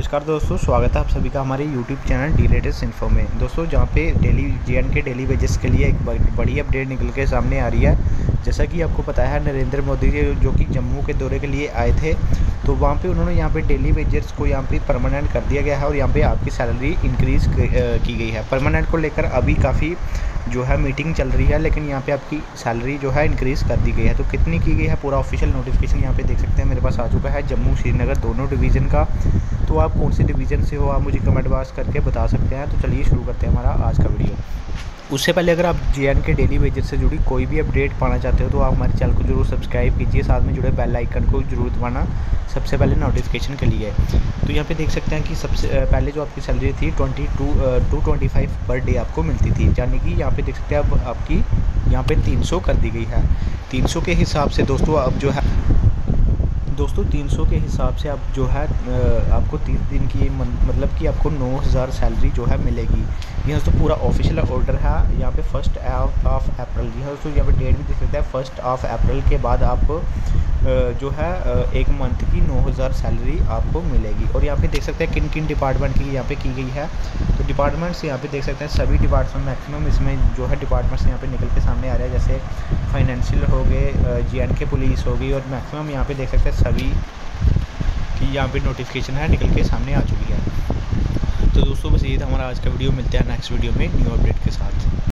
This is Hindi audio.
नमस्कार दोस्तों, स्वागत है आप सभी का हमारे YouTube channel the latest info में। दोस्तों, जहाँ पे डेली जे के डेली वेजेस के लिए एक बड़ी अपडेट निकल के सामने आ रही है। जैसा कि आपको पता है, नरेंद्र मोदी जी जो कि जम्मू के दौरे के लिए आए थे तो वहाँ पे उन्होंने यहाँ पे डेली वेजेस को यहाँ पे परमानेंट कर दिया गया है और यहाँ पे आपकी सैलरी इंक्रीज़ की गई है। परमानेंट को लेकर अभी काफ़ी जो है मीटिंग चल रही है, लेकिन यहाँ पे आपकी सैलरी जो है इंक्रीज़ कर दी गई है। तो कितनी की गई है पूरा ऑफिशियल नोटिफिकेशन यहाँ पे देख सकते हैं, मेरे पास आ चुका है जम्मू श्रीनगर, दोनों डिवीज़न का। तो आप कौन से डिवीज़न से हो, आप मुझे कमेंट बॉक्स करके बता सकते हैं। तो चलिए शुरू करते हैं हमारा आज का वीडियो उससे पहले अगर आप जे के डेली वेजेस से जुड़ी कोई भी अपडेट पाना चाहते हो तो आप हमारे चैनल को ज़रूर सब्सक्राइब कीजिए। साथ में जुड़े बेल आइकन को ज़रूर दबाना। सबसे पहले नोटिफिकेशन के लिए। तो यहाँ पे देख सकते हैं कि सबसे पहले जो आपकी सैलरी थी twenty two to twenty five per day आपको मिलती थी। यानी कि यहाँ पे देख सकते हैं अब आपकी यहाँ पे तीन सौ कर दी गई है। तीन सौ के हिसाब से दोस्तों अब जो है दोस्तों 300 के हिसाब से आप जो है आपको तीस दिन की मतलब कि आपको 9000 सैलरी जो है मिलेगी। यह दोस्तों, पूरा ऑफिशियल ऑर्डर है। यहाँ पे फ़र्स्ट ऑफ़ अप्रैल जी हाँ दोस्तों, यहाँ पे डेट भी देख सकते हैं। फ़र्स्ट ऑफ़ अप्रैल के बाद आप जो है एक मंथ की 9000 सैलरी आपको मिलेगी। और यहाँ पे देख सकते हैं किन किन डिपार्टमेंट की यहाँ पे की गई है। तो डिपार्टमेंट्स यहाँ पे देख सकते हैं, सभी डिपार्टमेंट मैक्सिमम इसमें जो है डिपार्टमेंट्स यहाँ पे निकल के सामने आ रहे हैं। जैसे फाइनेंशियल हो गए जी एंड के पुलिस हो गई, और मैक्सिमम यहाँ पर देख सकते हैं सभी की यहाँ पर नोटिफिकेशन है, निकल के सामने आ चुकी है। तो दोस्तों, बस ये था हमारा आज का वीडियो मिलते हैं नेक्स्ट वीडियो में न्यू अपडेट के साथ।